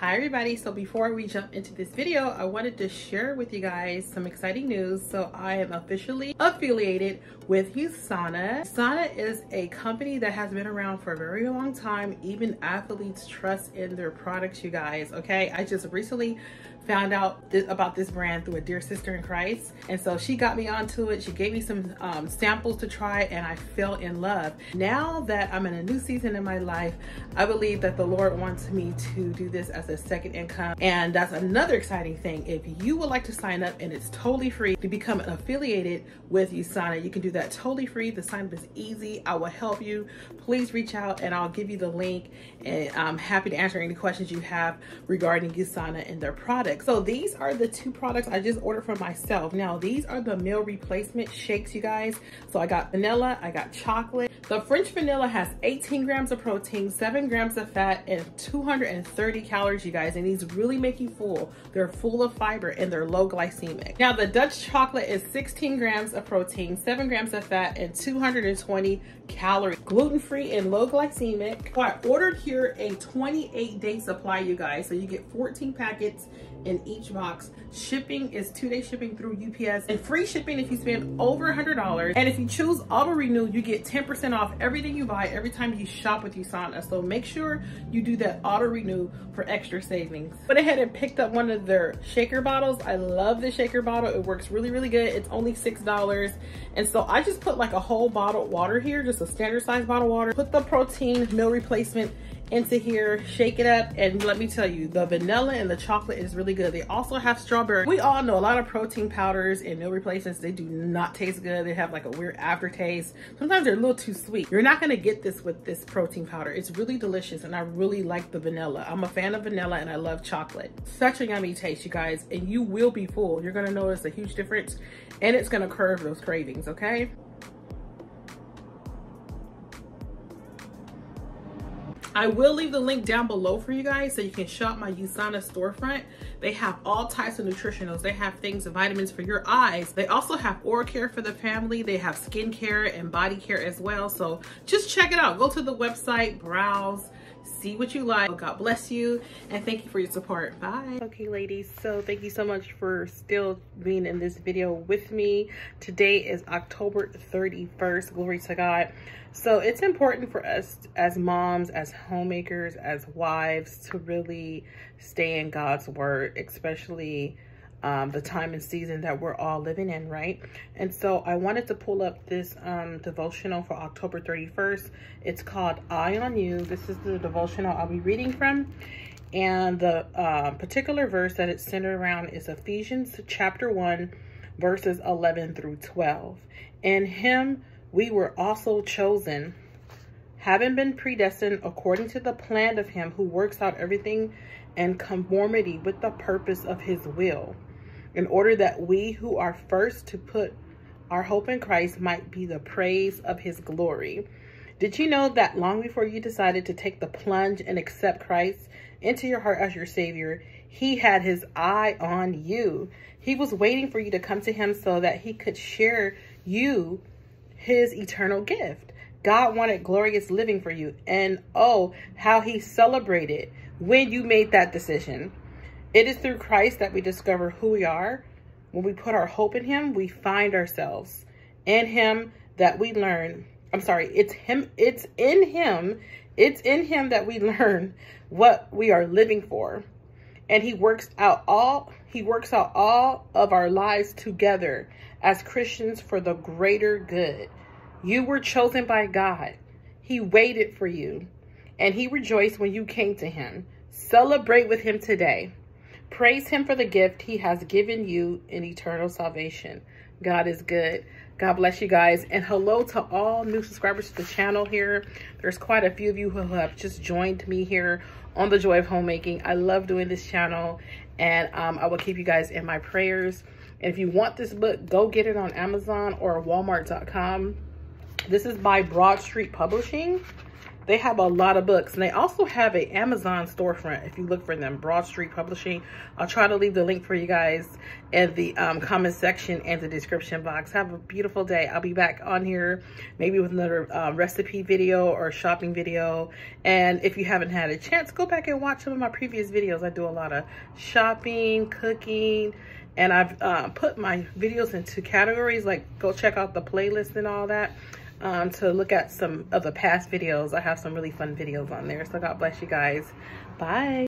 Hi everybody, so before we jump into this video, I wanted to share with you guys some exciting news. So I am officially affiliated with USANA. USANA is a company that has been around for a very long time. Even athletes trust in their products, you guys, okay? I just recently found out th about this brand through a dear sister in Christ. And so she got me onto it. She gave me some um, samples to try and I fell in love. Now that I'm in a new season in my life, I believe that the Lord wants me to do this as a second income. And that's another exciting thing. If you would like to sign up and it's totally free to become affiliated with USANA, you can do that totally free. The sign up is easy. I will help you. Please reach out and I'll give you the link and I'm happy to answer any questions you have regarding USANA and their products. So these are the two products I just ordered for myself. Now these are the meal replacement shakes, you guys. So I got vanilla, I got chocolate. The French vanilla has 18 grams of protein, seven grams of fat, and 230 calories, you guys. And these really make you full. They're full of fiber and they're low glycemic. Now the Dutch chocolate is 16 grams of protein, seven grams of fat, and 220 calories. Gluten-free and low glycemic. I ordered here a 28 day supply, you guys. So you get 14 packets in each box. Shipping is two-day shipping through UPS and free shipping if you spend over $100. And if you choose auto renew, you get 10% off everything you buy every time you shop with USANA. So make sure you do that auto renew for extra savings. Went ahead and picked up one of their shaker bottles. I love the shaker bottle. It works really, really good. It's only $6. And so I just put like a whole bottle of water here, just a standard size bottle of water, put the protein meal replacement into here, shake it up, and let me tell you, the vanilla and the chocolate is really good. They also have strawberry. We all know a lot of protein powders and meal replacements, they do not taste good. They have like a weird aftertaste. Sometimes they're a little too sweet. You're not gonna get this with this protein powder. It's really delicious and I really like the vanilla. I'm a fan of vanilla and I love chocolate. Such a yummy taste, you guys, and you will be full. You're gonna notice a huge difference and it's gonna curve those cravings, okay? I will leave the link down below for you guys so you can shop my USANA storefront. They have all types of nutritionals. They have things, vitamins for your eyes. They also have oral care for the family. They have skincare and body care as well. So just check it out. Go to the website, browse, see what you like. God bless you and thank you for your support. Bye. Okay, ladies. So thank you so much for still being in this video with me. Today is October 31st. Glory to God. So it's important for us as moms, as homemakers, as wives to really stay in God's word, especially um, the time and season that we're all living in, right? And so I wanted to pull up this um, devotional for October 31st. It's called Eye on You. This is the devotional I'll be reading from. And the uh, particular verse that it's centered around is Ephesians chapter 1, verses 11 through 12. In him we were also chosen, having been predestined according to the plan of him who works out everything in conformity with the purpose of his will, in order that we who are first to put our hope in Christ might be the praise of his glory. Did you know that long before you decided to take the plunge and accept Christ into your heart as your Savior, he had his eye on you. He was waiting for you to come to him so that he could share you his eternal gift. God wanted glorious living for you. And oh, how he celebrated when you made that decision. It is through Christ that we discover who we are. When we put our hope in him, we find ourselves. In him that we learn. I'm sorry, it's him, it's in him, it's in him that we learn what we are living for. And he works out all he works out all of our lives together as Christians for the greater good. You were chosen by God. He waited for you, and he rejoiced when you came to him. Celebrate with him today. Praise him for the gift he has given you in eternal salvation. God is good. God bless you guys. And hello to all new subscribers to the channel here. There's quite a few of you who have just joined me here on The Joy of Homemaking. I love doing this channel and um, I will keep you guys in my prayers. And if you want this book, go get it on Amazon or Walmart.com. This is by Broad Street Publishing. They have a lot of books and they also have a Amazon storefront if you look for them, Broad Street Publishing. I'll try to leave the link for you guys in the um, comment section and the description box. Have a beautiful day. I'll be back on here maybe with another uh, recipe video or shopping video. And if you haven't had a chance, go back and watch some of my previous videos. I do a lot of shopping, cooking, and I've uh, put my videos into categories like go check out the playlist and all that um, to look at some of the past videos. I have some really fun videos on there. So God bless you guys. Bye.